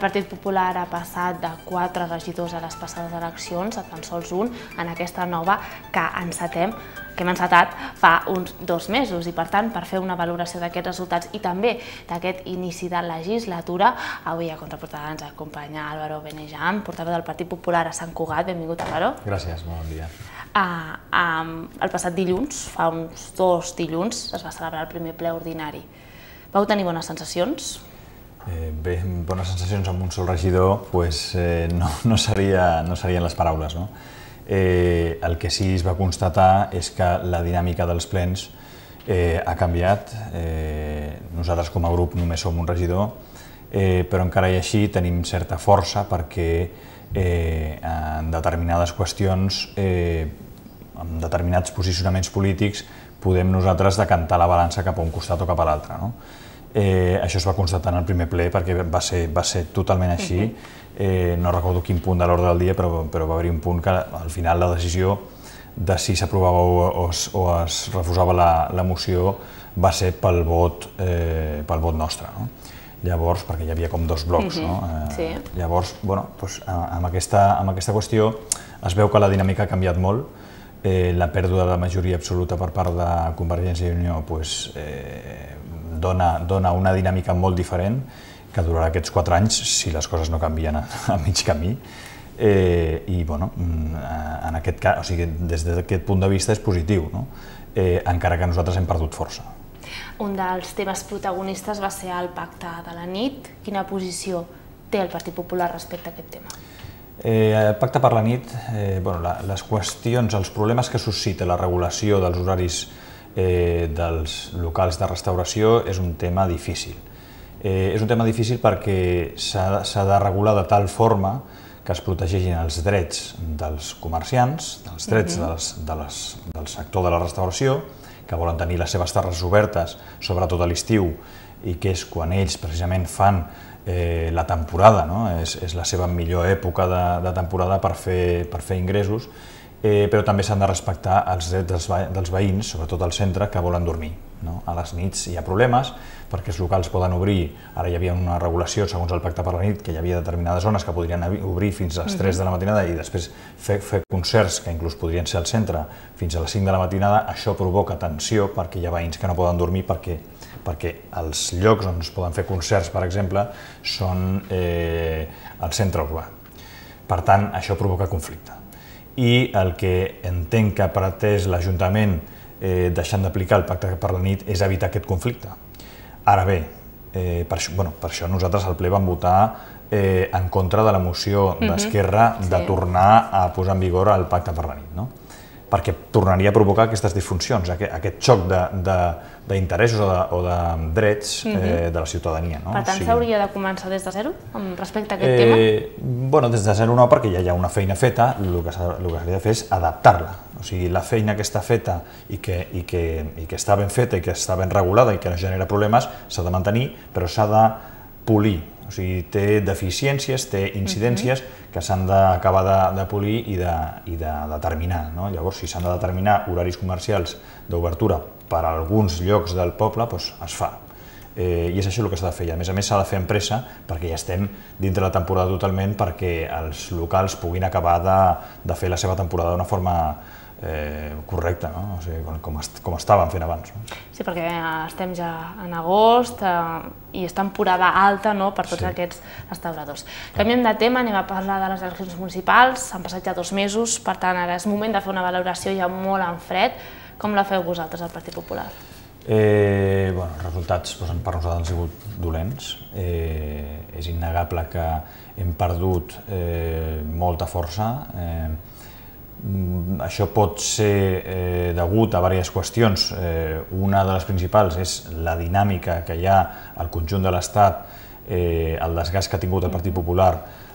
El Partit Popular ha passat de quatre regidors a les passades eleccions a tan sols un en aquesta nova que encetem que hem encetat fa uns dos mesos i per tant per fer una valoració d'aquests resultats i també d'aquest inici de legislatura avui a Contraportada ens acompanya Álvaro Benejam, portaveu del Partit Popular a Sant Cugat. Benvingut Álvaro. Gràcies, bon dia. Uh, um, el passat dilluns, fa uns dos dilluns, es va celebrar el primer ple ordinari. Vau tenir bones sensacions? Eh, bé, bones sensacions amb un sol regidor pues, eh, no, no, seria, no serien les paraules. No? Eh, el que sí es va constatar és que la dinàmica dels plens eh, ha canviat. Eh, nosaltres com a grup només som un regidor, eh, però encara i així tenim certa força perquè eh, en determinades qüestions, eh, en determinats posicionaments polítics, podem nosaltres decantar la balança cap a un costat o cap a l'altre. No? Eh, això es va constatar en el primer ple perquè va ser, va ser totalment així. Uh -huh eh, no recordo quin punt de l'ordre del dia, però, però va haver-hi un punt que al final la decisió de si s'aprovava o, o, es, o es refusava la, la moció va ser pel vot, eh, pel vot nostre. No? Llavors, perquè hi havia com dos blocs, uh -huh. no? Eh, sí. Llavors, bueno, doncs, amb, aquesta, amb aquesta qüestió es veu que la dinàmica ha canviat molt, eh, la pèrdua de la majoria absoluta per part de Convergència i Unió pues, eh, dona, dona una dinàmica molt diferent que durarà aquests quatre anys si les coses no canvien a, a mig camí. Eh, I bueno, mm, en aquest cas, o sigui, des d'aquest punt de vista és positiu, no? eh, encara que nosaltres hem perdut força. Un dels temes protagonistes va ser el pacte de la nit. Quina posició té el Partit Popular respecte a aquest tema? Eh, el pacte per la nit, eh, bueno, la, les qüestions, els problemes que suscita la regulació dels horaris eh, dels locals de restauració és un tema difícil Eh, és un tema difícil perquè s'ha de regular de tal forma que es protegeixin els drets dels comerciants, dels drets uh -huh. de les, de les, del sector de la restauració, que volen tenir les seves terres obertes, sobretot a l'estiu, i que és quan ells precisament fan eh, la temporada, no? és, és la seva millor època de, de temporada per fer, per fer ingressos, eh, però també s'han de respectar els drets dels, dels veïns, sobretot al centre, que volen dormir. No? A les nits hi ha problemes, perquè els locals poden obrir, ara hi havia una regulació segons el Pacte per la nit, que hi havia determinades zones que podrien obrir fins a les 3 de la matinada i després fer, fer concerts que inclús podrien ser al centre fins a les 5 de la matinada, això provoca tensió perquè hi ha veïns que no poden dormir perquè, perquè els llocs on es poden fer concerts, per exemple, són eh, al centre urbà. Per tant, això provoca conflicte. I el que entenc que ha pretès l'Ajuntament eh, deixant d'aplicar el pacte per la nit és evitar aquest conflicte Ara bé, eh, per, això, bueno, per això nosaltres al ple vam votar eh, en contra de la moció mhm. d'Esquerra de sí. tornar a posar en vigor el pacte per la nit, no? Perquè tornaria a provocar aquestes disfuncions, aquest, aquest xoc d'interessos o, de, o de drets eh, mhm. de la ciutadania. No? Per tant, s'hauria de començar des de zero respecte a aquest eh, tema? Bueno, des de zero no, perquè ja hi ha una feina feta, el que s'hauria de fer és adaptar-la o sigui, la feina que està feta i que, i que, i que està ben feta i que està ben regulada i que no genera problemes s'ha de mantenir, però s'ha de polir. O sigui, té deficiències, té incidències uh -huh. Que s'han d'acabar de, de polir i de, i de determinar. No? Llavors, si s'han de determinar horaris comercials d'obertura per a alguns llocs del poble, doncs es fa. Eh, I és això el que s'ha de fer. I a més a més s'ha de fer en pressa perquè ja estem dintre la temporada totalment perquè els locals puguin acabar de, de fer la seva temporada d'una forma eh, correcte, no? o sigui, com, est com estàvem fent abans. No? Sí, perquè estem ja en agost eh, i és temporada alta no, per tots sí. aquests restauradors. Canviem de tema, anem a parlar de les eleccions municipals, han passat ja dos mesos, per tant ara és moment de fer una valoració ja molt en fred. Com la feu vosaltres, al Partit Popular? Eh, bueno, els resultats doncs, per nosaltres han sigut dolents. Eh, és innegable que hem perdut eh, molta força. Eh, això pot ser eh, degut a diverses qüestions. Eh, una de les principals és la dinàmica que hi ha al conjunt de l'Estat, eh, el desgast que ha tingut el Partit Popular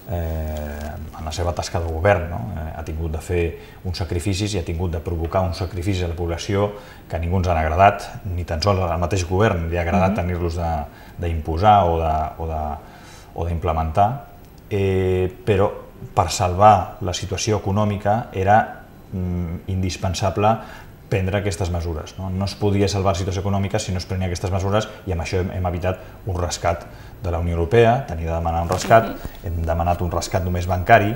eh, en la seva tasca de govern. No? Eh, ha tingut de fer uns sacrificis i ha tingut de provocar uns sacrificis a la població que a ningú ens han agradat, ni tan sols al mateix govern li ha agradat mm -hmm. tenir-los d'imposar o d'implementar, eh, però per salvar la situació econòmica era mm, indispensable prendre aquestes mesures. No, no es podia salvar la situació econòmica si no es prenia aquestes mesures i amb això hem, hem evitat un rescat de la Unió Europea, tenia de demanar un rescat, hem demanat un rescat només bancari,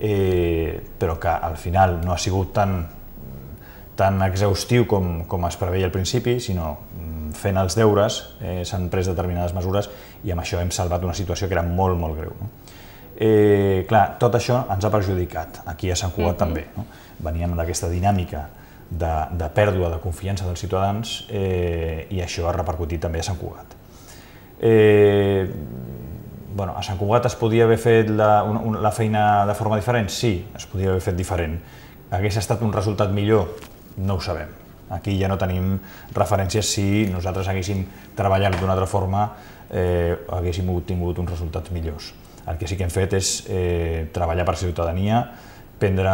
eh, però que al final no ha sigut tan, tan exhaustiu com, com es preveia al principi, sinó mm, fent els deures eh, s'han pres determinades mesures i amb això hem salvat una situació que era molt, molt greu. No? Eh, clar, tot això ens ha perjudicat, aquí a Sant Cugat mm -hmm. també. No? Veníem d'aquesta dinàmica de, de pèrdua de confiança dels ciutadans eh, i això ha repercutit també a Sant Cugat. Eh, bueno, a Sant Cugat es podia haver fet la, una, la feina de forma diferent? Sí, es podia haver fet diferent. Hagués estat un resultat millor? No ho sabem. Aquí ja no tenim referències si nosaltres haguéssim treballat d'una altra forma eh, haguéssim obtingut uns resultats millors. El que sí que hem fet és eh, treballar per ciutadania, prendre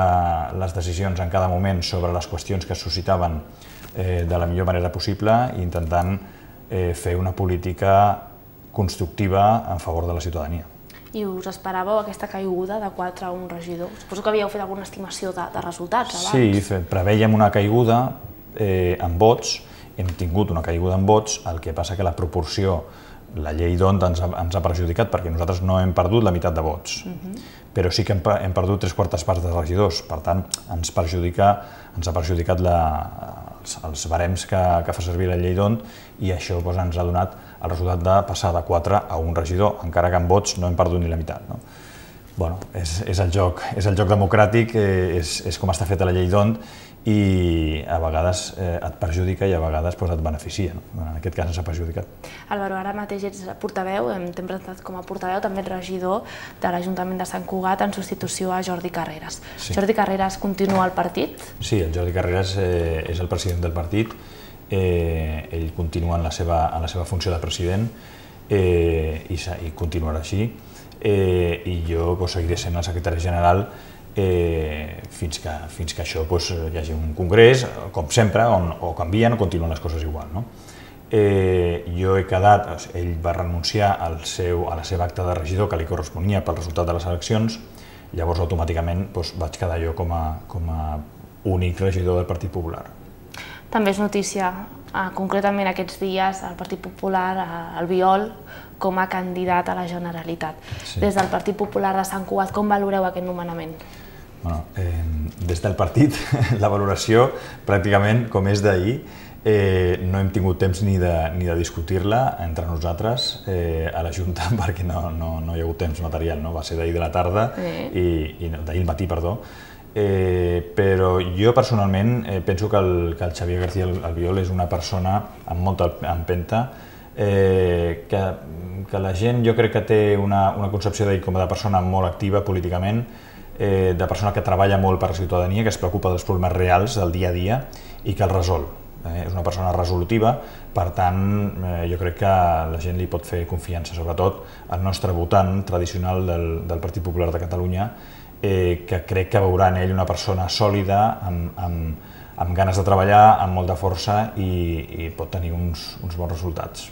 les decisions en cada moment sobre les qüestions que es suscitaven eh, de la millor manera possible i intentant eh, fer una política constructiva en favor de la ciutadania. I us esperàveu aquesta caiguda de 4 a 1 regidor? Suposo que havíeu fet alguna estimació de, de resultats abans. Sí, preveiem una caiguda eh, en vots, hem tingut una caiguda en vots, el que passa que la proporció la llei doncs ens ha, ens ha perjudicat perquè nosaltres no hem perdut la meitat de vots, uh -huh. però sí que hem, hem perdut tres quartes parts de regidors, per tant ens, perjudica, ens ha perjudicat la, els, els barems que, que fa servir la llei d'ONT i això doncs, ens ha donat el resultat de passar de 4 a un regidor, encara que en vots no hem perdut ni la meitat. No? Bueno, és, és, el joc, és el joc democràtic, eh, és, és com està feta la llei d'ONT i a vegades eh, et perjudica i a vegades pues, et beneficia. No? En aquest cas ens ha perjudicat. Álvaro, ara mateix ets portaveu, t'hem presentat com a portaveu, també ets regidor de l'Ajuntament de Sant Cugat en substitució a Jordi Carreras. Sí. Jordi Carreras continua al partit? Sí, el Jordi Carreras eh, és el president del partit, eh, ell continua en la seva, en la seva funció de president eh, i, i continuarà així, eh, i jo pues, seguiré sent el secretari general eh, fins, que, fins que això pues, hi hagi un congrés, com sempre, on o canvien o continuen les coses igual. No? Eh, jo he quedat, ell va renunciar al seu, a la seva acta de regidor que li corresponia pel resultat de les eleccions, llavors automàticament doncs, vaig quedar jo com a, com a únic regidor del Partit Popular. També és notícia, eh, concretament aquests dies, el Partit Popular, eh, el Viol, com a candidat a la Generalitat. Sí. Des del Partit Popular de Sant Cugat, com valoreu aquest nomenament? Bueno, eh, des del partit, la valoració, pràcticament, com és d'ahir, eh, no hem tingut temps ni de, ni de discutir-la entre nosaltres eh, a la Junta perquè no, no, no hi ha hagut temps material, no? va ser d'ahir de la tarda sí. i, i d'ahir al matí, perdó. Eh, però jo personalment eh, penso que el, que el Xavier García Albiol és una persona amb molta empenta, eh, que, que la gent jo crec que té una, una concepció d'ell com de persona molt activa políticament, eh, de persona que treballa molt per la ciutadania, que es preocupa dels problemes reals del dia a dia i que el resol. Eh, és una persona resolutiva, per tant, eh, jo crec que la gent li pot fer confiança, sobretot el nostre votant tradicional del, del Partit Popular de Catalunya, eh, que crec que veurà en ell una persona sòlida, amb, amb, amb ganes de treballar, amb molta força i, i pot tenir uns, uns bons resultats.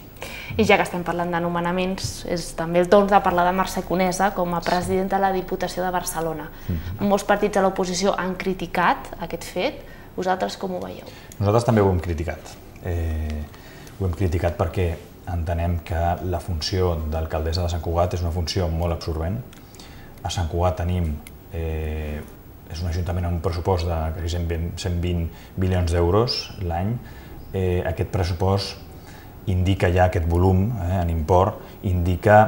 I ja que estem parlant de nomenaments, és també el torn de parlar de Mercè Conesa com a presidenta de la Diputació de Barcelona. Mm -hmm. Molts partits de l'oposició han criticat aquest fet. Vosaltres com ho veieu? Nosaltres també ho hem criticat. Eh, ho hem criticat perquè entenem que la funció d'alcaldessa de Sant Cugat és una funció molt absorbent. A Sant Cugat tenim eh, és un ajuntament amb un pressupost de 120, 120 milions d'euros l'any. Eh, aquest pressupost indica ja aquest volum eh, en import, indica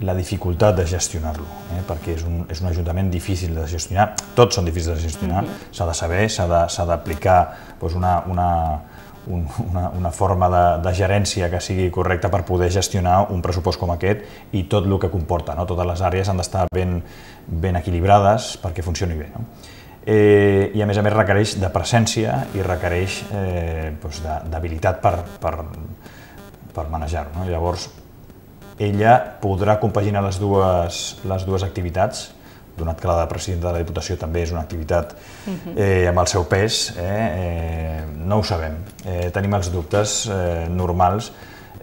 la dificultat de gestionar-lo, eh, perquè és un, és un ajuntament difícil de gestionar, tots són difícils de gestionar, mm -hmm. s'ha de saber, s'ha d'aplicar doncs una, una, un, una, una forma de, de gerència que sigui correcta per poder gestionar un pressupost com aquest i tot el que comporta. No? Totes les àrees han d'estar ben, ben equilibrades perquè funcioni bé. No? Eh, I a més a més requereix de presència i requereix eh, doncs d'habilitat per, per, per manejar-ho. No? Llavors, ella podrà compaginar les dues, les dues activitats, donat que la de presidenta de la Diputació també és una activitat mhm. eh, amb el seu pes, eh, eh, no ho sabem. Eh, tenim els dubtes eh, normals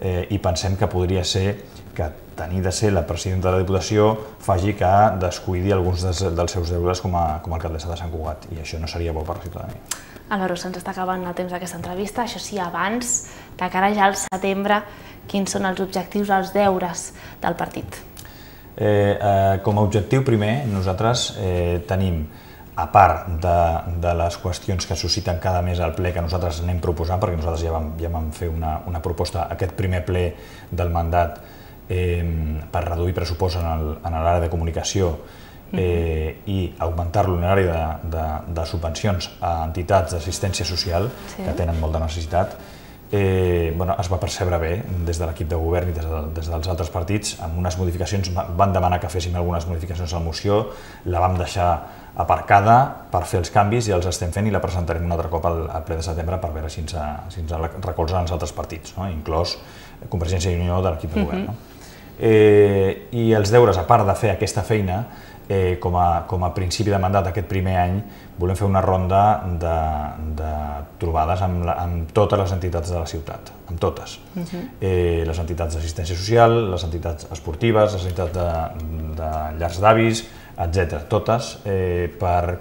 eh, i pensem que podria ser que tenir de ser la presidenta de la Diputació faci que descuidi alguns dels, dels seus deures com a, com a alcaldessa de Sant Cugat i això no seria bo per la ciutadania. Álvaro, se'ns està acabant el temps d'aquesta entrevista. Això sí, abans, de cara ja al setembre, quins són els objectius, els deures del partit? Eh, eh, com a objectiu primer, nosaltres eh, tenim, a part de, de les qüestions que susciten cada mes al ple que nosaltres anem proposant, perquè nosaltres ja vam, ja vam fer una, una proposta aquest primer ple del mandat eh, per reduir pressupost en l'àrea de comunicació eh, i augmentar-lo en l'àrea de, de, de subvencions a entitats d'assistència social sí. que tenen molta necessitat, eh, bueno, es va percebre bé des de l'equip de govern i des, de, des dels altres partits, amb unes modificacions, van demanar que féssim algunes modificacions a la moció, la vam deixar aparcada per fer els canvis i els estem fent i la presentarem un altre cop al, al ple de setembre per veure si ens, si ens recolzen els altres partits, no? inclòs Convergència i Unió de l'equip de govern. Uh -huh. no? Eh, I els deures, a part de fer aquesta feina, eh, com, a, com a principi de mandat aquest primer any, volem fer una ronda de, de trobades amb, la, amb totes les entitats de la ciutat, amb totes. Uh -huh. eh, les entitats d'assistència social, les entitats esportives, les entitats de, de llars d'avis, etc. Totes eh, per,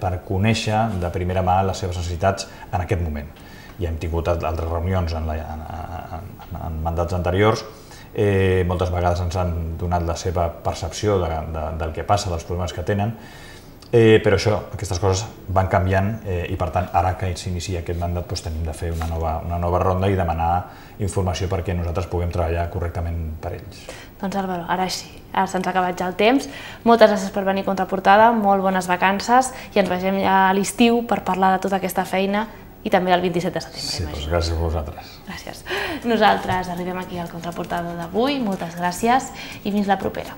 per conèixer de primera mà les seves necessitats en aquest moment. Ja hem tingut altres reunions en, la, en, en, en mandats anteriors eh, moltes vegades ens han donat la seva percepció de, de, del que passa, dels problemes que tenen, eh, però això, aquestes coses van canviant eh, i per tant ara que s'inicia aquest mandat doncs, tenim de fer una nova, una nova ronda i demanar informació perquè nosaltres puguem treballar correctament per ells. Doncs Álvaro, ara sí, ara se'ns ha acabat ja el temps. Moltes gràcies per venir contraportada, molt bones vacances i ens vegem ja a l'estiu per parlar de tota aquesta feina i també el 27 de setembre. Sí, doncs gràcies a vosaltres. Gràcies. Nosaltres arribem aquí al contraportada d'avui, moltes gràcies i fins la propera.